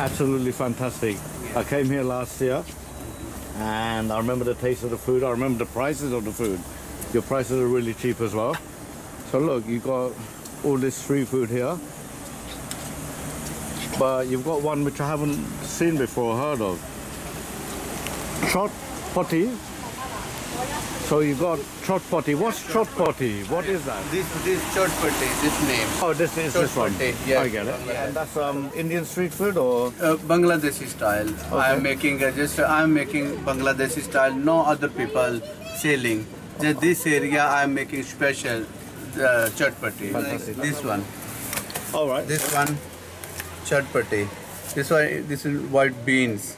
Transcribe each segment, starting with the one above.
Absolutely fantastic. I came here last year and I remember the taste of the food. I remember the prices of the food. Your prices are really cheap as well. So look, you've got all this free food here. But you've got one which I haven't seen before, heard of. Chot poti. So you got chot poti. What's chot poti? What is that? This this chotpatti, this name. Oh, this is this one. Yeah. I get it. And that's um, Indian street food or? Uh, Bangladeshi style. I am making uh, just I am making Bangladeshi style. No other people selling. Just this area I am making special uh, chotpatti. Like Fantastic. this one. All right. This one chotpatti. This one this is white beans.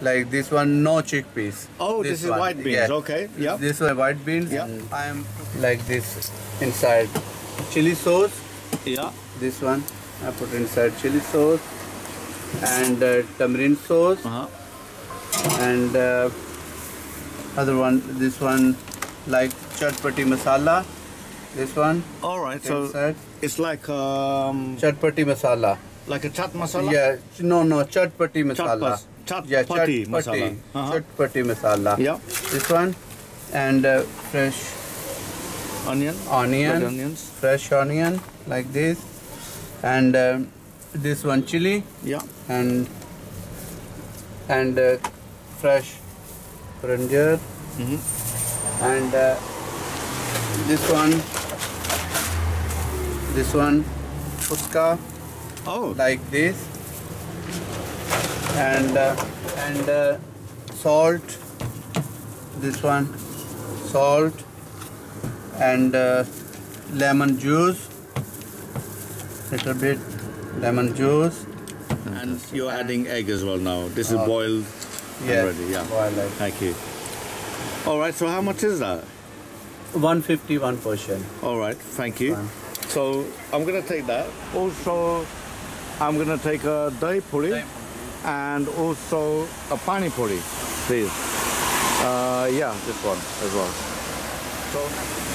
Like this one no chickpeas. Oh, this is one, white beans. Okay, yeah. This one white beans. Yeah. I am like this inside chili sauce. Yeah. This one I put inside chili sauce and uh, tamarind sauce Uh-huh. and uh, other one this one like chatpati masala. This one All right. So inside it's like um, chatpati masala. like a chaat masala. Yeah, no, no, chatpati masala. Chatpas- chatpati yeah, masala. Uh-huh. Chatpati masala. Yeah. This one and uh, fresh Onion. onion, onions. fresh onion like this, and um, this one chili Yeah. and and uh, fresh brinjal Mhm. and uh, this one this one fuska Oh. like this and uh, and uh, salt this one salt and uh, lemon juice little bit lemon juice And you're adding egg as well now. This is Uh, boiled yeah already. Yeah. boil it. Thank you. All right. So how much is that? 150 one portion All right. Thank you. Fine. So I'm gonna take that. Also, I'm gonna take a dahi puri and also a pani puri, please. Uh, yeah, this one as well. So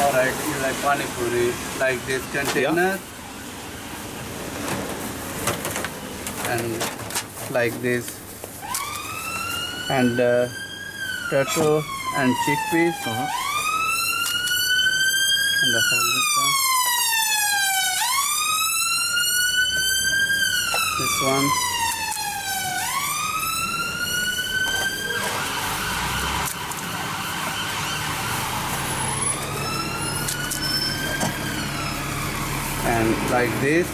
all right you like pani puri like this container and like this and uh, potato and chickpeas uh-huh. and the whole this one. This one. And like this,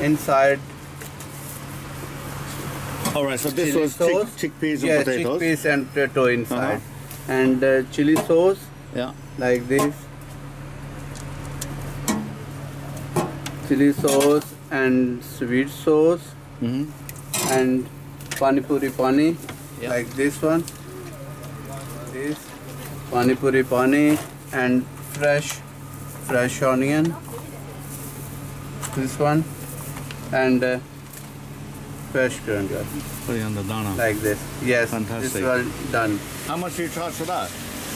inside All right. So this was chick- chickpeas and yeah, potatoes. chickpeas and potato inside. Uh-huh. And uh, chili sauce Yeah. like this. Chili sauce and sweet sauce Mm-hmm. and pani puri pani Yeah. like this one. This pani puri pani and fresh fresh onion. This one and uh, fresh brinjal Putting on the dana. like this. Yes, Fantastic. this one done. How much do you charge for that?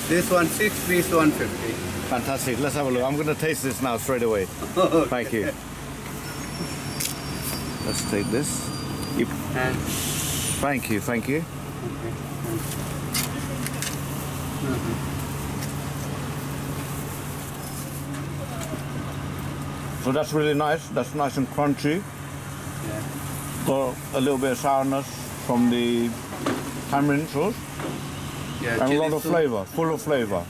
This one six piece one fifty. Fantastic. Let's have a look. I'm gonna taste this now straight away. Thank you. Let's take this. You- And Thank you. Thank you. So that's really nice. That's nice and crunchy. yeah. Got a little bit of sourness from the tamarind sauce. Yeah, and a lot of flavor, full of flavor.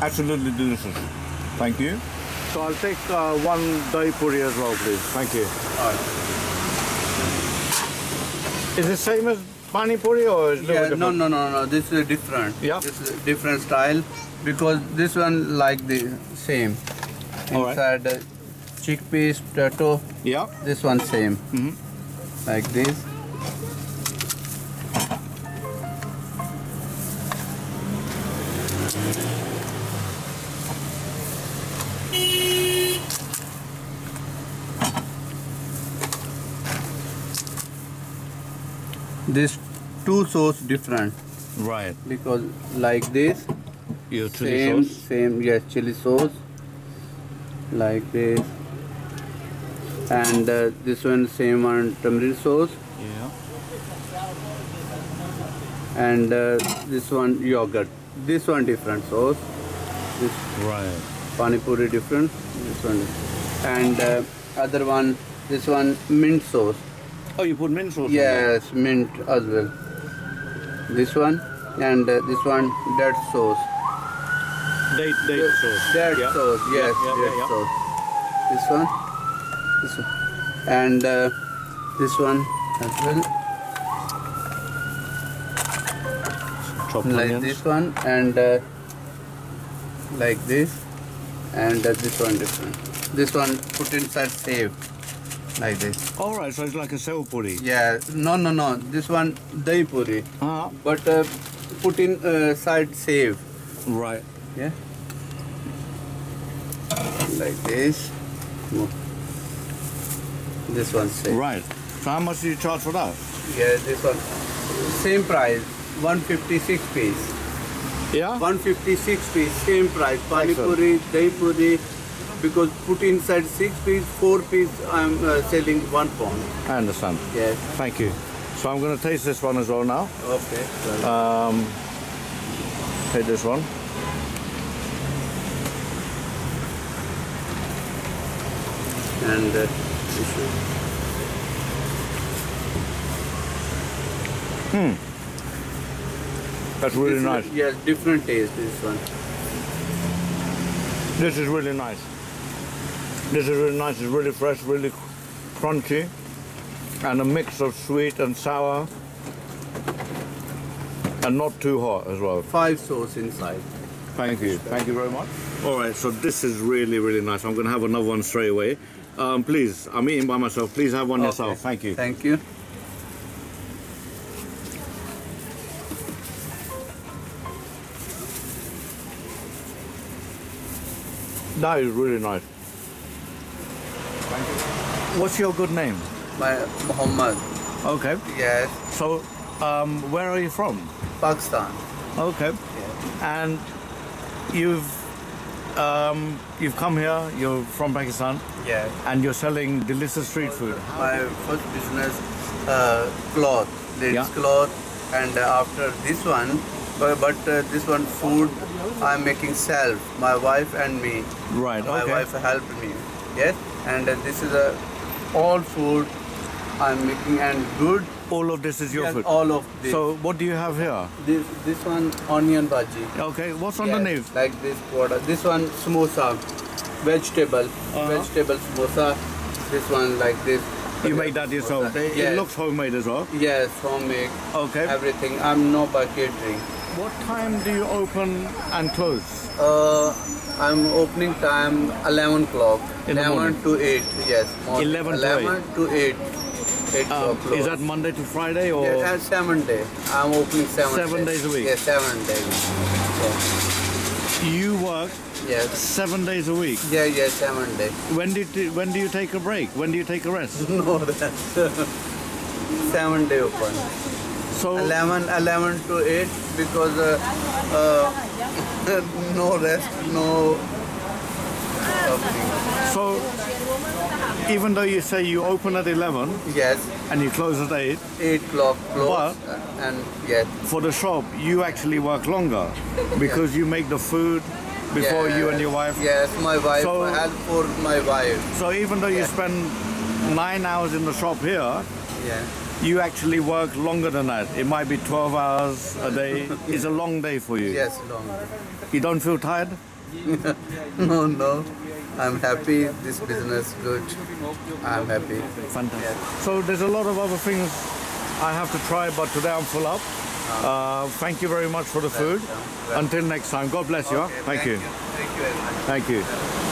Absolutely delicious. Thank you. So I'll take uh, one dahi puri as well, please. Thank you. Alright. Is it same as pani puri or is it Yeah, no, no, no, no. This is different. Yeah. This is a different style because this one like the same. Alright. Inside uh, chickpeas, potato. Yeah. This one same. Mhm. Like this. This two sauce different. Right. because like this Your chili same sauce. same yes chili sauce. Like this. And uh, this one same one tamarind sauce. Yeah. and uh, this one yogurt. This one different sauce. This Right. pani puri different. This one. And uh, other one this one mint sauce Oh, you put mint sauce yes mint as well. This one and uh, this one date sauce. Date, date sauce. date Yeah. sauce yes Yeah, yeah, date sauce. This one this one. And uh, this one as well. Chopped like onions. this one and uh, like this. And uh, this one different this one put inside sev like this All right, so it's like a sev puri. yeah no no no this one dahi puri Ah, but uh, put in uh, side sev right. yeah like this this one sev Right. So how much do you charge for that? yeah this one same price 156 piece Yeah. 156 piece, same price. Pani Excellent. puri, dahi puri, because put inside six piece, four piece, I'm uh, selling one pound. I understand. Yes. Thank you. So I'm going to taste this one as well now. Okay. Um, take this one. and uh, this one. That's really nice. Yes, different taste. This one. This is really nice. This is really nice. It's really fresh, really crunchy, and a mix of sweet and sour, and not too hot as well. Five sauce inside. Thank you. Thank you very much. All right, so this is really, really nice. I'm going to have another one straight away. Um, please, I'm eating by myself. Please have one yourself. Thank you. Thank you. That is really nice. What's your good name? My Muhammad. Okay. Yes. So, um, where are you from? Pakistan. Okay. And you've um, you've come here. You're from Pakistan, Yeah. and you're selling delicious street food. My first business, uh, cloth, ladies Yeah. cloth, and uh, after this one, but, but uh, this one food I'm making self, my wife and me. Right. My Okay. wife helped me. Yes, and uh, this is a all food I'm making and good. All of this is your Yes, food. all of this. So, what do you have here? this this one onion bhaji. Okay. What's on Yes, underneath? like this water. This one samosa, vegetable, Uh-huh. vegetable samosa. This one like this. You make that yourself. They- It Yes. looks homemade as well. Yes, homemade. Okay. Everything. I'm no by catering. What time do you open and close? Uh, I'm opening time 11 o'clock. 11 morning? to 8. Yes. morning. 11 to 11 to 8. 8 Um, o'clock. is that Monday to Friday or? Yeah, seven day. I'm opening seven. Seven days a week? Yeah, seven days. You work Yes. seven days a week. Yeah, yeah, seven days. When do you, when do you take a break? When do you take a rest? No, that. seven day open. So 11, 11 to 8 because uh, uh, no rest, no. so even though you say you open at 11 Yes, and you close at 8, 8 o'clock close and yes. for the shop you actually work longer because you make the food before you and your wife. Yes, my wife. So- help for my wife. So even though you spend nine hours in the shop here, Yeah. You actually work longer than that. It might be 12 hours a day. It's a long day for you. Yes, long. You don't feel tired? No, no. I'm happy. This business good. I'm happy. Fantastic. So there's a lot of other things I have to try, but today I'm full up. Uh, thank you very much for the food. Until next time, God bless you. Okay, Thank you. Thank you very much. Thank you.